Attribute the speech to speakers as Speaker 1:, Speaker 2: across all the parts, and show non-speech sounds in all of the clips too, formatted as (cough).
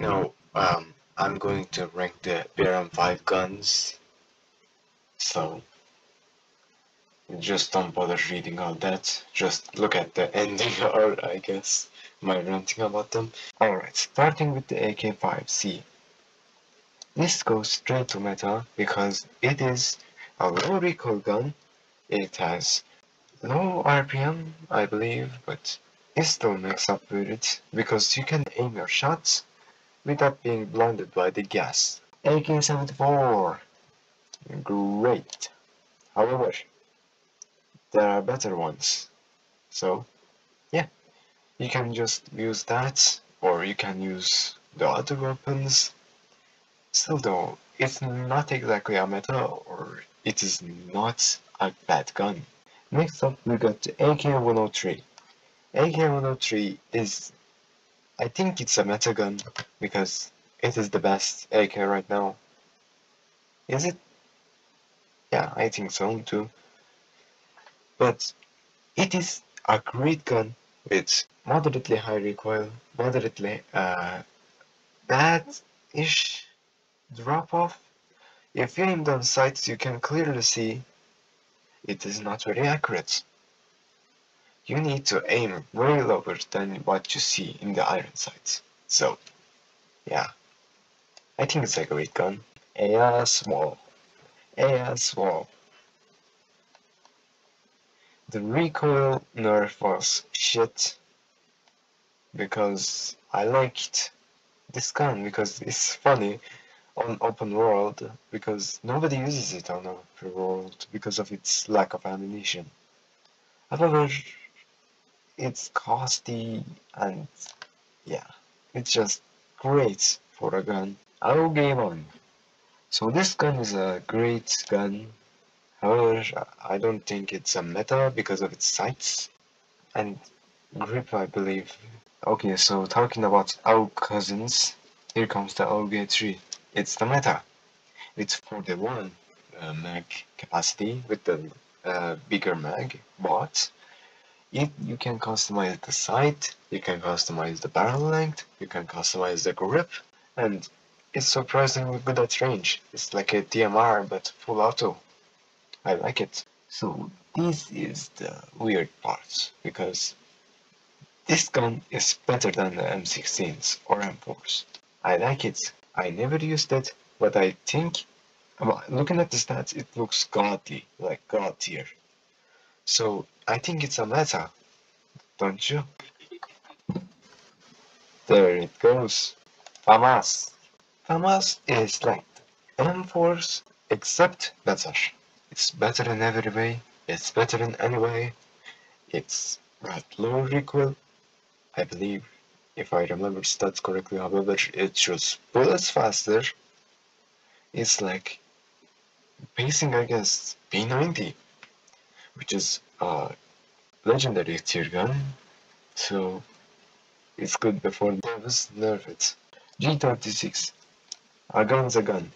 Speaker 1: right now, um, I'm going to rank the BRM5 guns. So, just don't bother reading all that. Just look at the ending, (laughs) or I guess my ranting about them. Alright, starting with the AK5C. This goes straight to meta because it is a low recoil gun. It has low RPM, I believe, but it still makes up with it because you can aim your shots without being blinded by the gas. AK-74, great. However, there are better ones. So, yeah, you can just use that, or you can use the other weapons. Still though, it's not exactly a meta, or it is not a bad gun. Next up, we got the AK-103. AK-103 is, I think it's a meta gun, because it is the best AK right now. Is it? Yeah, I think so too. But it is a great gun with moderately high recoil, moderately uh, bad-ish drop-off. If you aim down sights, you can clearly see it is not very accurate. You need to aim way lower than what you see in the iron sights. So, yeah, I think it's a great gun. Yeah, small. Yeah, small. The recoil nerf was shit because I liked this gun because it's funny on open world because nobody uses it on open world because of its lack of ammunition. However, it's costly and yeah, it's just great for a gun. Oh, game on. So this gun is a great gun. However, I don't think it's a meta because of its sights and grip, I believe. Okay, so talking about AUG cousins, here comes the AUG 3 it's the meta. It's 41 uh, mag capacity with the uh, bigger mag, but it, you can customize the sight, you can customize the barrel length, you can customize the grip, and it's surprisingly good at range. It's like a DMR but full auto. I like it. So this is the weird part because this gun is better than the M16s or M4s. I like it I never used it, but I think, looking at the stats, it looks godly, like god tier. So I think it's a meta, don't you? There it goes. FAMAS. FAMAS is like M4s, except better. It's better in every way, it's better in any way. It's got low recoil, I believe if I remember stats correctly, however, it shoots bullets faster. It's like pacing against P90, which is a legendary tier gun, so it's good before devs nerf it. G36, a gun's a gun.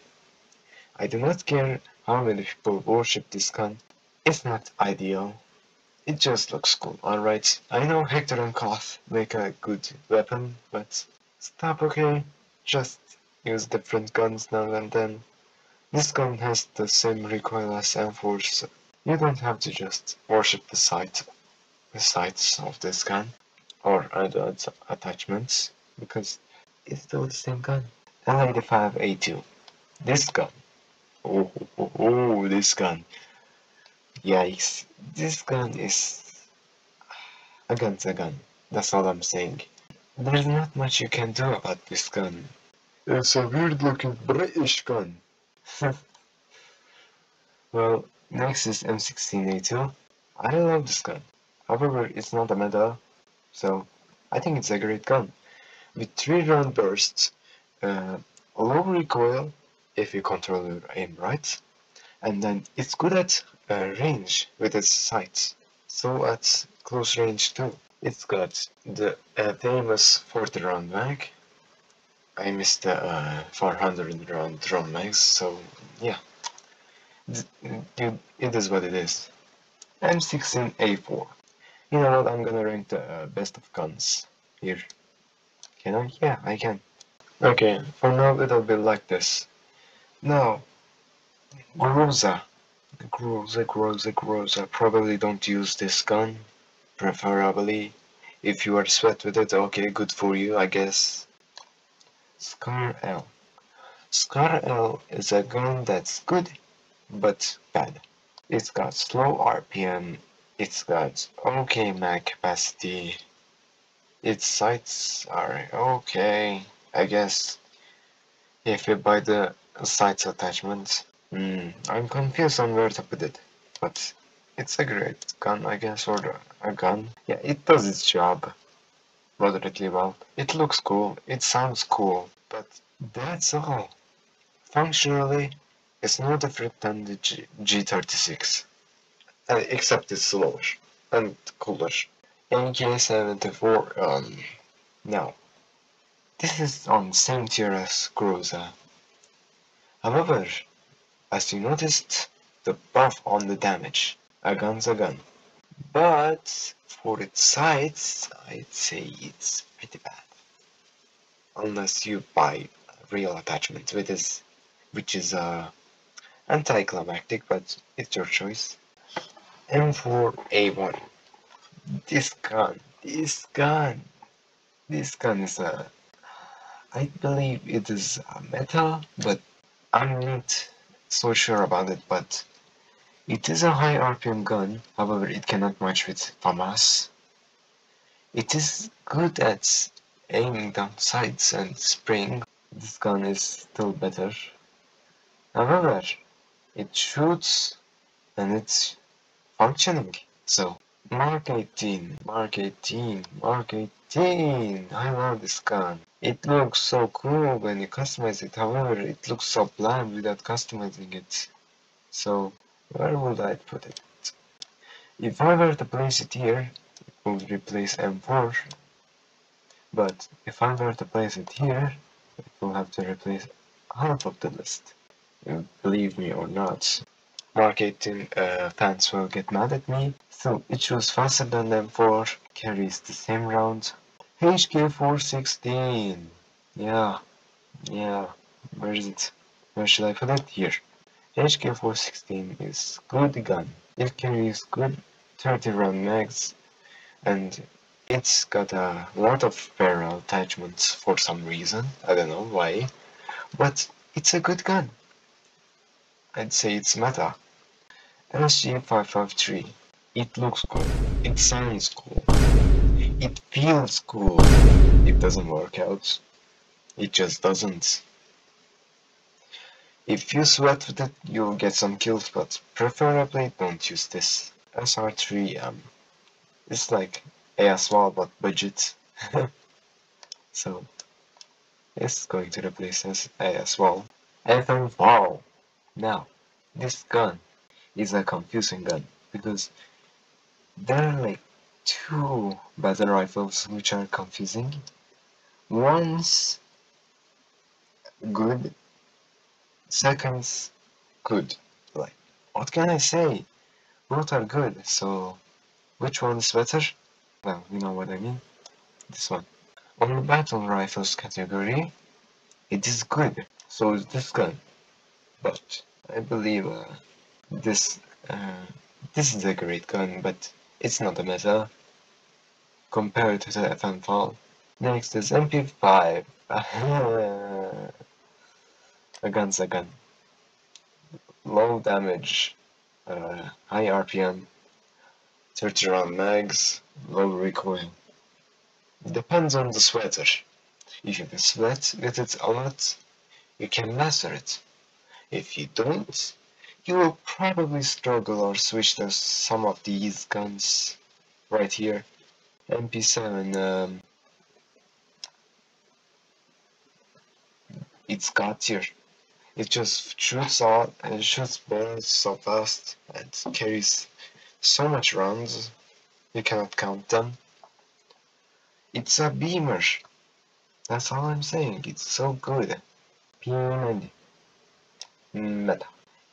Speaker 1: I do not care how many people worship this gun, it's not ideal, it just looks cool, alright. I know Hector and Koth make a good weapon, but stop okay? Just use different guns now and then. This gun has the same recoil as M4, so you don't have to just worship the sight, the sights of this gun, or other attachments, because it's still the same gun. L85A2. This gun. Oh, oh, oh, oh this gun. Yikes. This gun is... A gun's a gun. That's all I'm saying. There's not much you can do about this gun. It's a weird looking British gun. (laughs) well, next is M16A2. I love this gun. However, it's not a meta, so I think it's a great gun. With 3 round bursts, uh, low recoil if you control your aim right, and then it's good at uh, range with its sights. So at close range too. It's got the uh, famous 40 round mag. I missed the uh, 400 round drum mags, so yeah. It, is what it is. M16A4. You know what, I'm gonna rank the uh, best of guns here. Can I? Yeah, I can. Okay, for now it'll be like this. Now, Groza. Groza, Groza, Groza. Probably don't use this gun. Preferably. If you are sweat with it, okay, good for you, I guess. Scar L. Scar L is a gun that's good, but bad. It's got slow RPM, it's got okay mag capacity, its sights are okay, I guess, if you buy the sights attachment. Mm, I'm confused on where to put it, but it's a great gun, I guess, or a gun. Yeah, it does its job moderately well. It looks cool, it sounds cool, but that's all. Functionally, it's no different than the G G36, uh, except it's slower and cooler. AK-74, um, now, this is on same tier as Groza. However, as you noticed, the buff on the damage, a gun's a gun. But for its sights, I'd say it's pretty bad. Unless you buy a real attachment with this, which is uh, anticlimactic, but it's your choice. M4A1. This gun, this gun, this gun is a. I believe it is a meta, but I'm not so sure about it. But it is a high RPM gun, however it cannot match with FAMAS. It is good at aiming down sights and spraying. This gun is still better. However, it shoots and it's functioning. So, Mark 18, Mark 18, Mark 18. I love this gun. It looks so cool when you customize it. However, it looks so bland without customizing it. So, where would I put it? If I were to place it here, it would replace M4. But if I were to place it here, it will have to replace half of the list. Believe me or not. Marketing uh, fans will get mad at me. So it was faster than M4, carries the same round. HK416. Yeah, yeah. Where is it? Where should I put it? Here. HK416 is good gun. It carries good 30 round mags and it's got a lot of barrel attachments for some reason. I don't know why. But it's a good gun. I'd say it's meta. SG553. It looks cool. It sounds cool. It feels cool. It doesn't work out. It just doesn't. If you sweat with it, you'll get some kills, but preferably don't use this. SR3, um, it's like AS Val but budget. (laughs) so, it's going to replace AS Val. FM Now, this gun is a confusing gun because there are like two battle rifles which are confusing. One's good seconds good. Like, what can I say? Both are good, so which one is better? Well, you know what I mean. This one. On the battle rifles category, it is good. So is this gun. But I believe uh, this uh, this is a great gun, but it's not a meta compared to the FM Next is MP5. (laughs) a gun's a gun. Low damage, uh, high RPM, 30 round mags, low recoil. Depends on the sweater. If you sweat with it a lot, you can master it. If you don't, you will probably struggle or switch to some of these guns right here. MP7, um, it's got here. It just shoots out and shoots bullets so fast and carries so much rounds you cannot count them. It's a beamer. That's all I'm saying. It's so good. P90. Meta.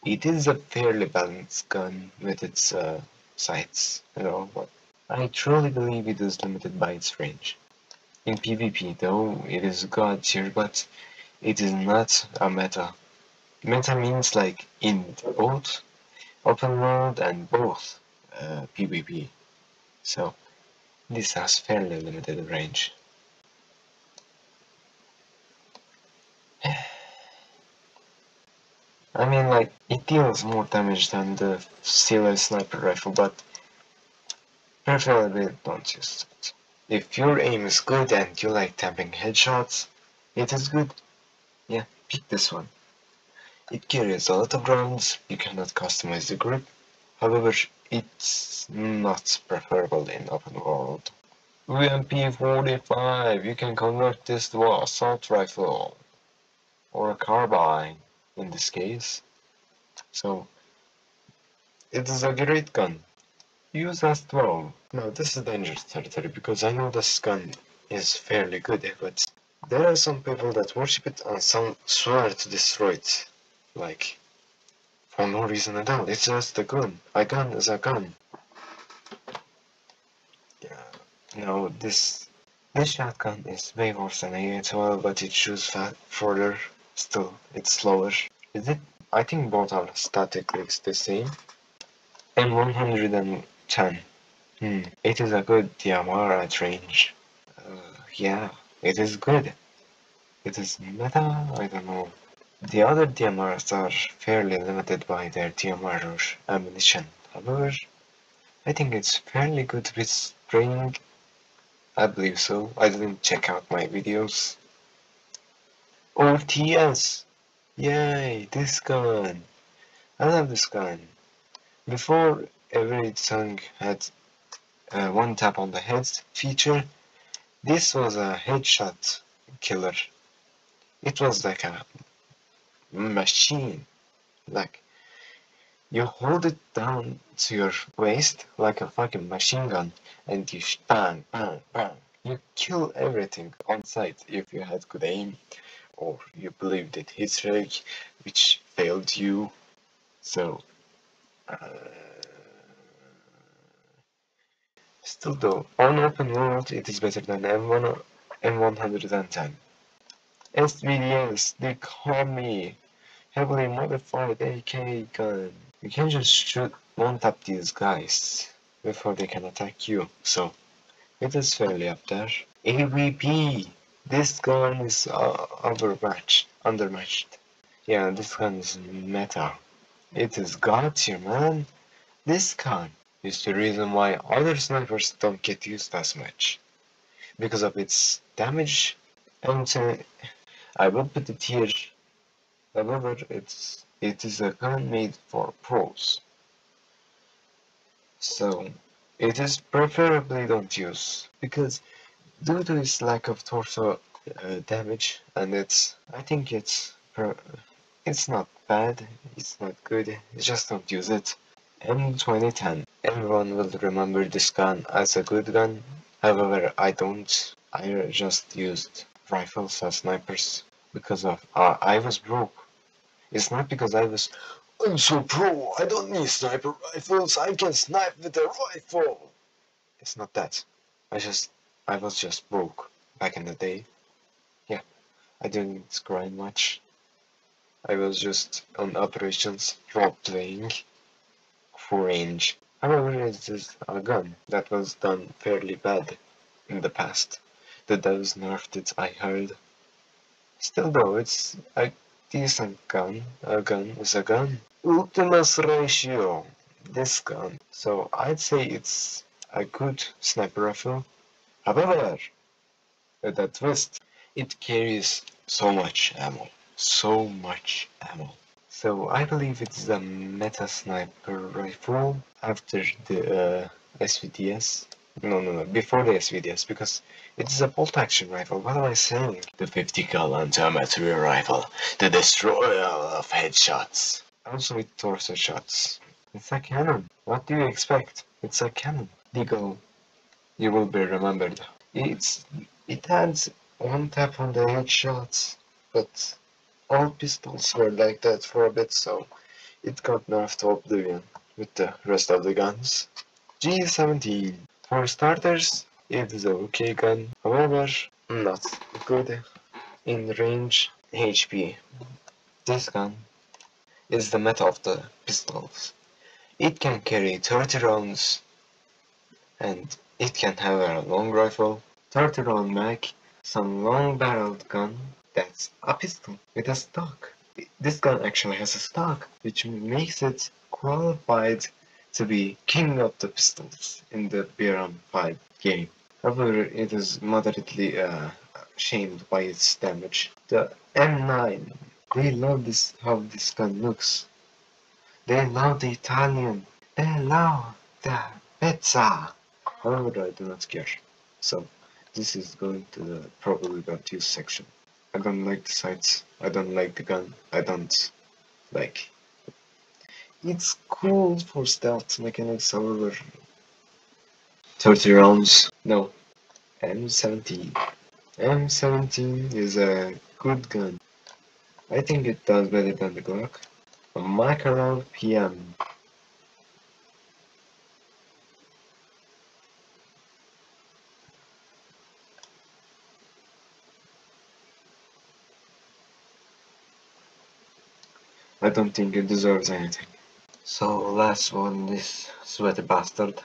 Speaker 1: It is a fairly balanced gun with its uh, sights and all, but I truly believe it is limited by its range. In PvP though, it is god tier, but it is not a meta. Meta means like in both open world and both uh, PvP. So this has fairly limited range. I mean like it deals more damage than the Steeler sniper rifle but preferably don't use it. If your aim is good and you like tapping headshots, it is good. Yeah, pick this one. It carries a lot of rounds, you cannot customize the grip, however it's not preferable in open world. UMP-45, you can convert this to an assault rifle or a carbine in this case. So it is a great gun. Use as well. Now this is dangerous territory because I know this gun is fairly good, eh, but there are some people that worship it and some swear to destroy it. Like for no reason at all. It's just a gun. A gun is a gun. Yeah. No, this this shotgun is way worse than A12, but it shoots further Still, it's slower. Is it? I think both are statically the same. M110. Hmm. It is a good DMR at range. Uh, yeah, it is good. It is meta? I don't know. The other DMRs are fairly limited by their DMR ammunition. However, I think it's fairly good with spring. I believe so. I didn't check out my videos. OTS! Yay, this gun! I love this gun. Before every song had uh, one tap on the head feature, this was a headshot killer. It was like a machine. Like, you hold it down to your waist like a fucking machine gun and you bang, bang, bang. You kill everything on sight if you had good aim or you believed it history which failed you. So uh, still though on open world it is better than M1 M110 SVDS they call me heavily modified AK gun. You can just shoot one tap these guys before they can attack you. So it is fairly up there. AVP this gun is uh, overmatched, undermatched. Yeah, this gun is meta. It is god tier, man. This gun is the reason why other snipers don't get used as much. Because of its damage and uh, I will put it here. However, it's it is a gun made for pros. So it is preferably don't use because due to its lack of torso uh, damage and it's I think it's it's not bad it's not good just don't use it. M2010 everyone will remember this gun as a good gun. However I don't I just used rifles as snipers because of uh, I was broke. It's not because I was I'm so pro I don't need sniper rifles I can snipe with a rifle. It's not that. I just I was just broke back in the day. Yeah, I didn't grind much. I was just on operations, role playing, for range. However, it is a gun that was done fairly bad in the past. The devs nerfed it, I heard. Still though, it's a decent gun. A gun is a gun. Ultimus ratio. This gun. So I'd say it's a good sniper rifle However, that twist, it carries so much ammo. So much ammo. So I believe it's a meta sniper rifle after the uh, SVDS. No, no, no, before the SVDS, because it is a bolt action rifle. What am I saying? The 50 cal anti-artillery rifle, the destroyer of headshots. Also with torso shots. It's a cannon. What do you expect? It's a cannon. Deagle you will be remembered. It's it has one tap on the headshots, but all pistols were like that for a bit, so it got nerfed to oblivion with the rest of the guns. G17. For starters, it is a okay gun, however, not good in range HP. This gun is the meta of the pistols. It can carry 30 rounds and it can have a long rifle, 30 round mag, some long barreled gun that's a pistol with a stock. This gun actually has a stock which makes it qualified to be king of the pistols in the BRM 5 game. However, it is moderately uh, shamed by its damage. The M9, they love this how this gun looks. They love the Italian. They love the pizza. However, I do not care. So, this is going to the probably not use section. I don't like the sights. I don't like the gun. I don't like. It's cool for stealth mechanics, however. 30 rounds. No. M17. M17 is a good gun. I think it does better than the Glock. A Makarov PM. I don't think it deserves anything. So last one, this sweaty bastard.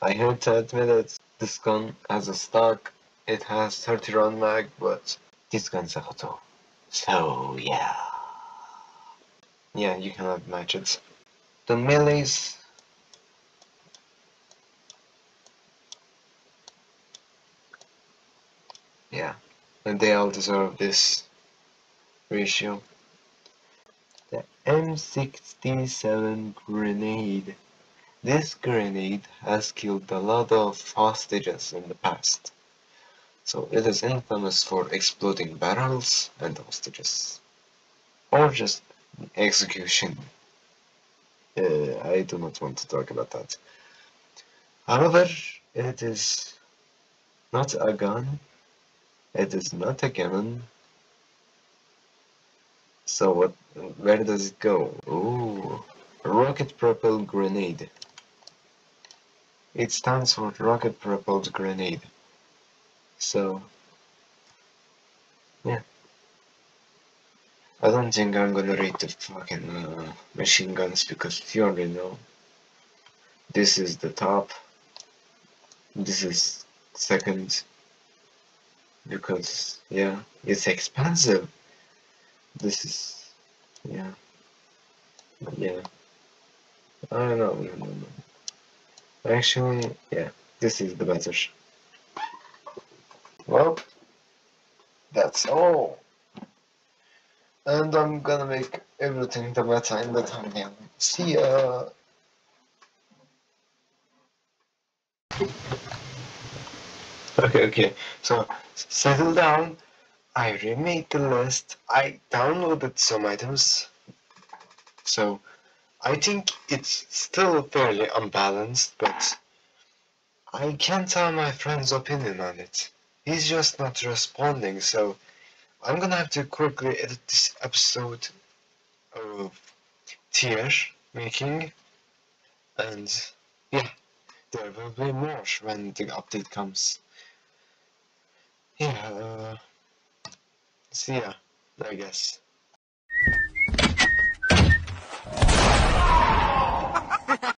Speaker 1: I hate to admit it, this gun has a stock, it has 30 round mag, but this gun's a auto. So yeah. Yeah, you cannot match it. The melees Yeah, and they all deserve this ratio. The M67 grenade. This grenade has killed a lot of hostages in the past. So it is infamous for exploding barrels and hostages. Or just execution. Uh, I do not want to talk about that. However, it is not a gun. It is not a cannon. So what? Where does it go? Ooh, rocket-propelled grenade. It stands for rocket-propelled grenade. So, yeah. I don't think I'm gonna rate the fucking uh, machine guns because you already know. This is the top. This is second. Because, yeah, it's expensive. This is, yeah. Yeah. I don't know, no, no, no. Actually, yeah, this is the better. Well, that's all. And I'm gonna make everything the meta in the thumbnail. See ya! Okay, okay, so settle down. I remade the list. I downloaded some items. So I think it's still fairly unbalanced, but I can't tell my friend's opinion on it. He's just not responding, so I'm gonna have to quickly edit this episode of tier making, and yeah, there will be more when the update comes. Yeah, uh, see ya, I guess.